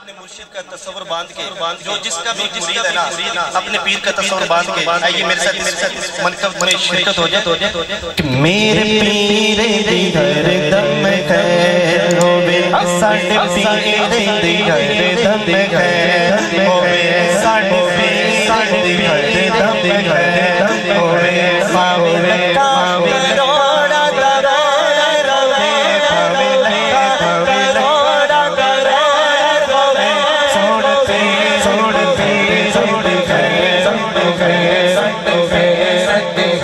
अपने मुर्शिद का तस्वर बाँध के बाँध जो जिसका भी मुरीद है ना अपने पीर का तस्वर बाँध के आइए मेरे साथ मेरे साथ मन कब मन शिरकत हो जाए तो जाए। तो कि मेरे पीर दी घर दम है हो बे साडे पीर दी घर दम है हो बे साडे पीर दी घर दम है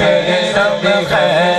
सब खैर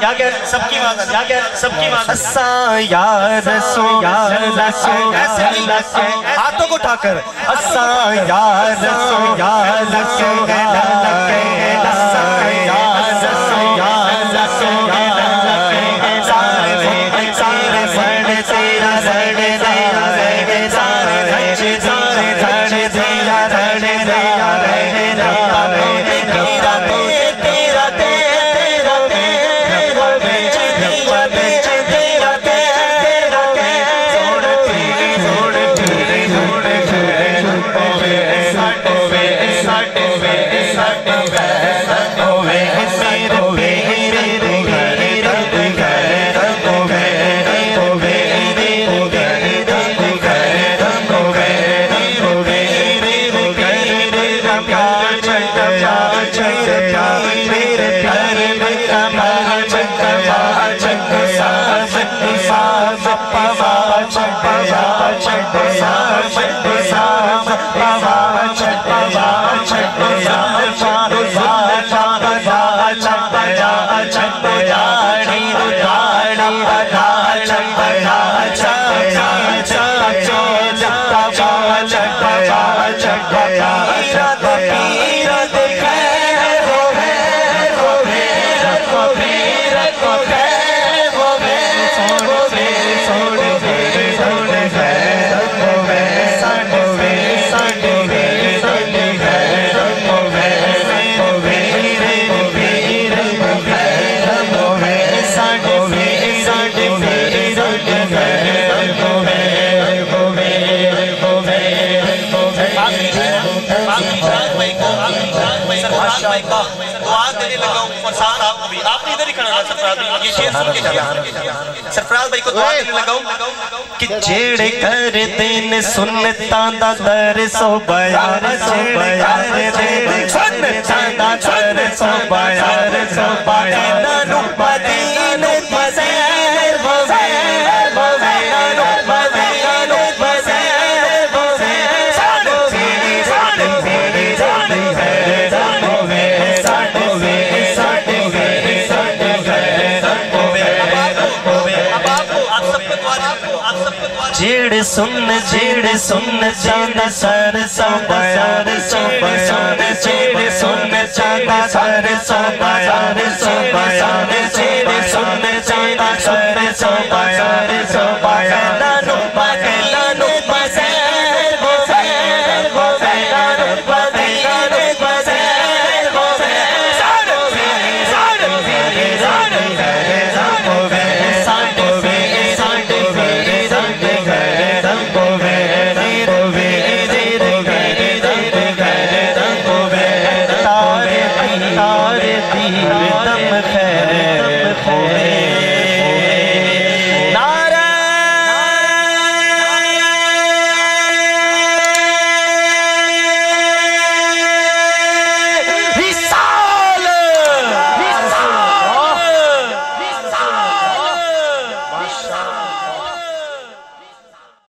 क्या कह सबकी क्या कह सबकी मांग हाथों को उठाकर असा यार सो यार सो पवा छया छया छया पवा छ दुआ देने लगा आपने इधर ही खड़ा सरफराज ये शेर सुन के सरफराज भाई को दुआ देने लगा कि जेड़े कर देन सुनता दा दर सो बयार सो बयार दे सुनता दा बयार सो बयार छेड़ सुन छेड़ सुन चांद सर सब सर सब सब